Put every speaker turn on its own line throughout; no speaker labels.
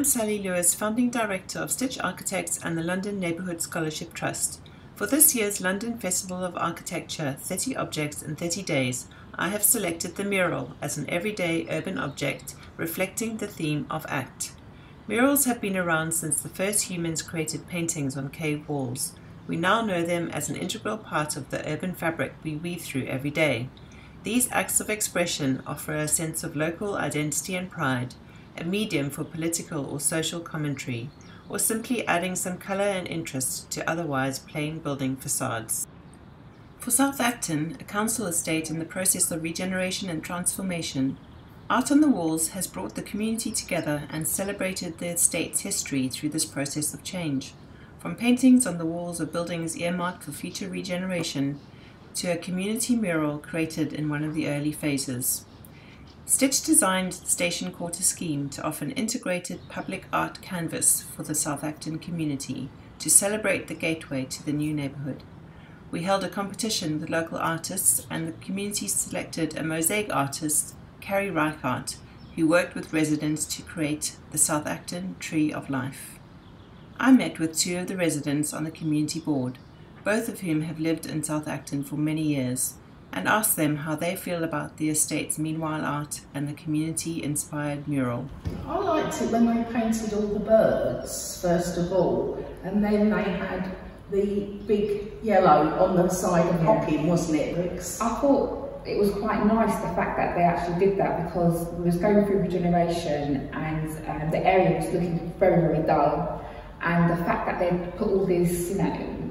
am Sally Lewis, founding director of Stitch Architects and the London Neighbourhood Scholarship Trust. For this year's London Festival of Architecture 30 Objects in 30 Days, I have selected the mural as an everyday urban object reflecting the theme of ACT. Murals have been around since the first humans created paintings on cave walls. We now know them as an integral part of the urban fabric we weave through every day. These acts of expression offer a sense of local identity and pride, a medium for political or social commentary, or simply adding some colour and interest to otherwise plain building facades. For South Acton, a council estate in the process of regeneration and transformation, Art on the Walls has brought the community together and celebrated the estate's history through this process of change. From paintings on the walls of buildings earmarked for future regeneration to a community mural created in one of the early phases. Stitch designed the Station Quarter scheme to offer an integrated public art canvas for the South Acton community to celebrate the gateway to the new neighbourhood. We held a competition with local artists and the community selected a mosaic artist Carrie Reichardt, who worked with residents to create the South Acton Tree of Life. I met with two of the residents on the community board, both of whom have lived in South Acton for many years, and asked them how they feel about the estate's Meanwhile art and the community-inspired mural.
I liked it when they painted all the birds, first of all, and then they had the big yellow on the side of Hocking, wasn't it, Rix?
I thought it was quite nice the fact that they actually did that because we was going through regeneration and um, the area was looking very, very dull. And the fact that they put all these, you know,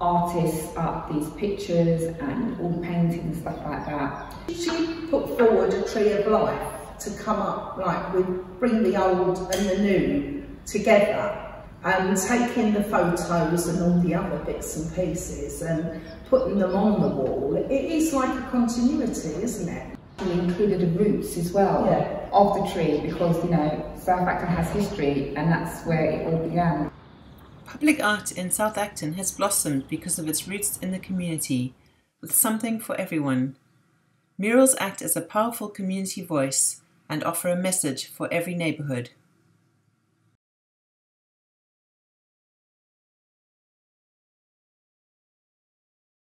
artists up, these pictures and all the paintings, stuff like that.
She put forward a tree of life to come up, like, with bring the old and the new together and taking the photos and all the other bits and pieces and putting them on the wall. It is like a continuity, isn't it?
We included the roots as well
yeah.
of the tree because, you know, South Acton has history and that's where it all began.
Public art in South Acton has blossomed because of its roots in the community, with something for everyone. Murals act as a powerful community voice and offer a message for every neighbourhood.